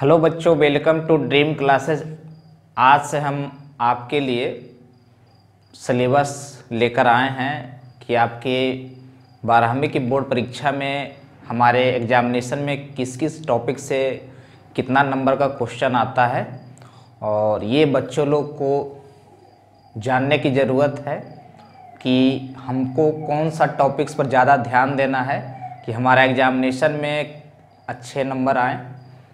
Hello बच्चों, welcome to dream classes. आज से हम आपके लिए सिलेबस लेकर आए हैं कि आपके बारहवीं की बोर्ड परीक्षा में हमारे एग्जामिनेशन में किस किस टॉपिक से कितना नंबर का क्वेश्चन आता है। और ये बच्चों लोग को जानने की ज़रूरत है कि हमको कौन सा टॉपिक्स पर ज़्यादा ध्यान देना है कि हमारा एग्जामिनेशन में अच्छे नंबर आए।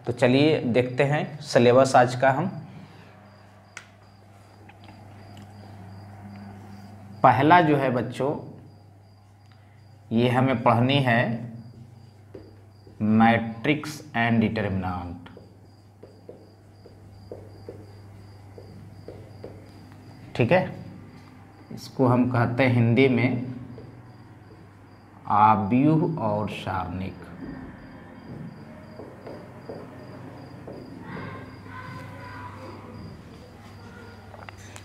तो चलिए देखते हैं सिलेबस आज का हम। पहला जो है बच्चों, ये हमें पढ़नी है मैट्रिक्स एंड डिटर्मिनांट। ठीक है? इसको हम कहते हैं हिंदी में आव्यूह और सारणिक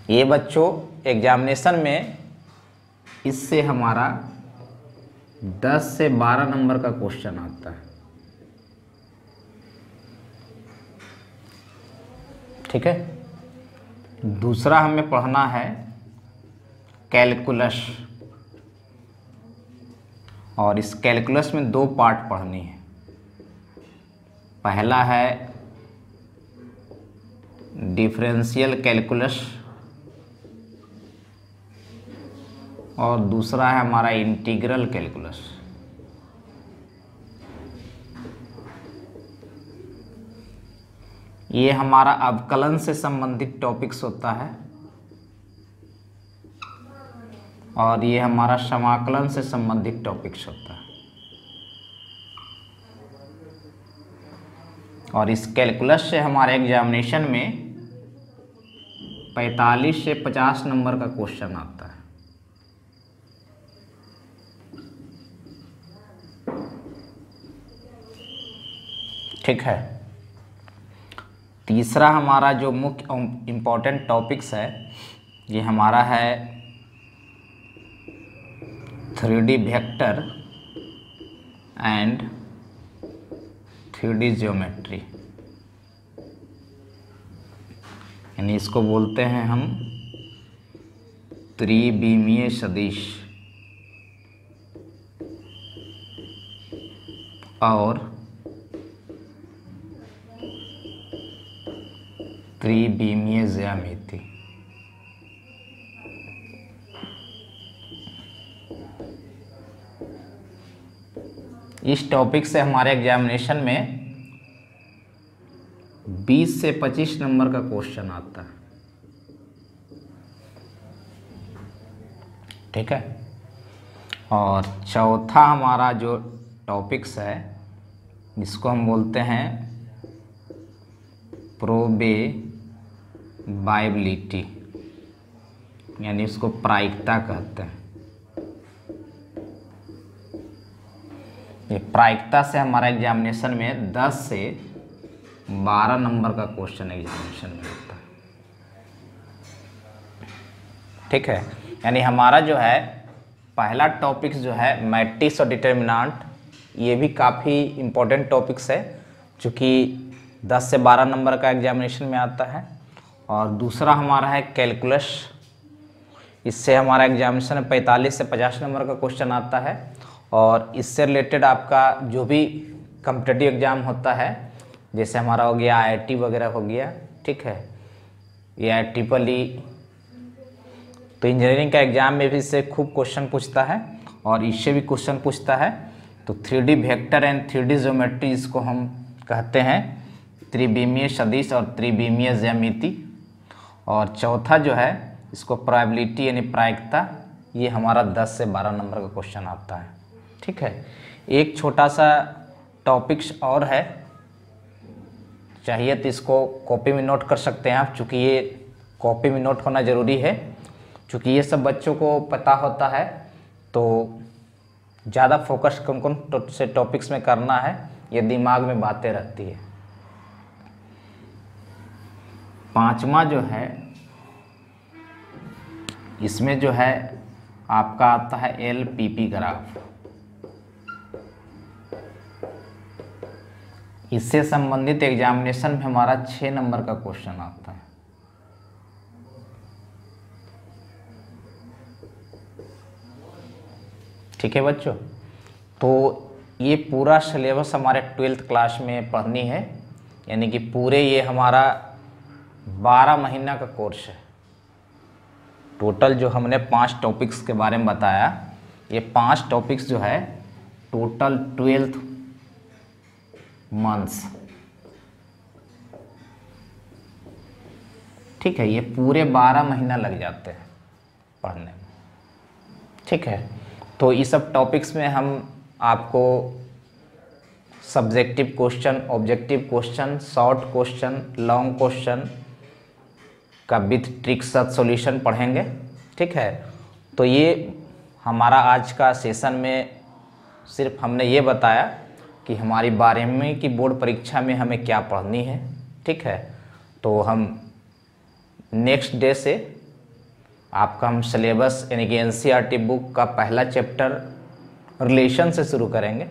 ये बच्चों एग्जामिनेशन में इससे हमारा 10 से 12 नंबर का क्वेश्चन आता है। ठीक है? दूसरा हमें पढ़ना है कैलकुलस और इस कैलकुलस में दो पार्ट पढ़नी है। पहला है डिफरेंशियल कैलकुलस और दूसरा है हमारा इंटीग्रल कैलकुलस। ये हमारा अवकलन से संबंधित टॉपिक्स होता है। और ये हमारा समाकलन से संबंधित टॉपिक्स होता है। और इस कैलकुलस से हमारे एग्जामिनेशन में 45 से 50 नंबर का क्वेश्चन आता है। ठीक है। तीसरा हमारा जो मुख्य इम्पोर्टेंट टॉपिक्स है, ये हमारा है three D vector and three D geometry यानी इसको बोलते हैं हम त्रिविमीय सदिश और त्रिविमीय ज्यामिति इस टॉपिक से हमारे एग्जामिनेशन में 20 से 25 नंबर का क्वेश्चन आता है। ठीक है? और चौथा हमारा जो टॉपिक्स है इसको हम बोलते हैं प्रोबे बाइबिलिटी यानी इसको प्रायिकता कहते हैं। ये प्रायिकता से हमारा एग्जामिनेशन में 10 से 12 नंबर का क्वेश्चन एग्जामिनेशन में होता है। ठीक है? यानी हमारा जो है, पहला टॉपिक्स जो है मैट्रिक्स और डिटर्मिनांट ये भी काफ़ी इम्पोर्टेंट टॉपिक्स है चूँकि 10 से 12 नंबर का एग्जामिनेशन में आता है। और दूसरा हमारा है कैलकुलस। इससे हमारा एग्जामिनेशन में 45 से 50 नंबर का क्वेश्चन आता है और इससे रिलेटेड आपका जो भी कम्पिटेटिव एग्ज़ाम होता है, जैसे हमारा हो गया आईआईटी वगैरह हो गया, ठीक है? या ट्रिपल ई तो इंजीनियरिंग का एग्ज़ाम में भी इससे खूब क्वेश्चन पूछता है और इससे भी क्वेश्चन पूछता है। तो three D vector and three D geometry इसको हम कहते हैं। त्रिविमीय सदिश और त्रिविमीय ज्यामिति। और चौथा जो है, इसको प्राइबिलिटी यानी प्रायिकता, ये हमारा 10 से 12 नंबर का क्वेश्चन आता है। ठीक है? एक छोटा सा टॉपिक्स और है। चाहिए तो इसको कॉपी में नोट कर सकते हैं आप, चूँकि ये कॉपी में नोट होना ज़रूरी है। चूँकि ये सब बच्चों को पता होता है तो ज़्यादा फोकस कौन कौन से टॉपिक्स में करना है, ये दिमाग में बातें रहती है। पांचवा जो है, इसमें जो है, आपका आता है एल पी पी ग्राफ। इससे संबंधित एग्जामिनेशन में हमारा छः नंबर का क्वेश्चन आता है। ठीक है बच्चों? तो ये पूरा सिलेबस हमारे ट्वेल्थ क्लास में पढ़नी है, यानी कि पूरे ये हमारा बारह महीना का कोर्स है। टोटल जो हमने पाँच टॉपिक्स के बारे में बताया, ये पाँच टॉपिक्स जो है टोटल ट्वेल्थ मंथ्स ठीक है, ये पूरे बारह महीना लग जाते हैं पढ़ने में। ठीक है तो इस सब टॉपिक्स में हम आपको subjective question objective question short question long question का विथ ट्रिक साथ सॉल्यूशन पढ़ेंगे, ठीक है? तो ये हमारा आज का सेशन में सिर्फ़ हमने ये बताया कि हमारी बारहवीं की बोर्ड परीक्षा में हमें क्या पढ़नी है, ठीक है? तो हम नेक्स्ट डे से आपका हम सिलेबस यानी कि एन बुक का पहला चैप्टर रिलेशन से शुरू करेंगे।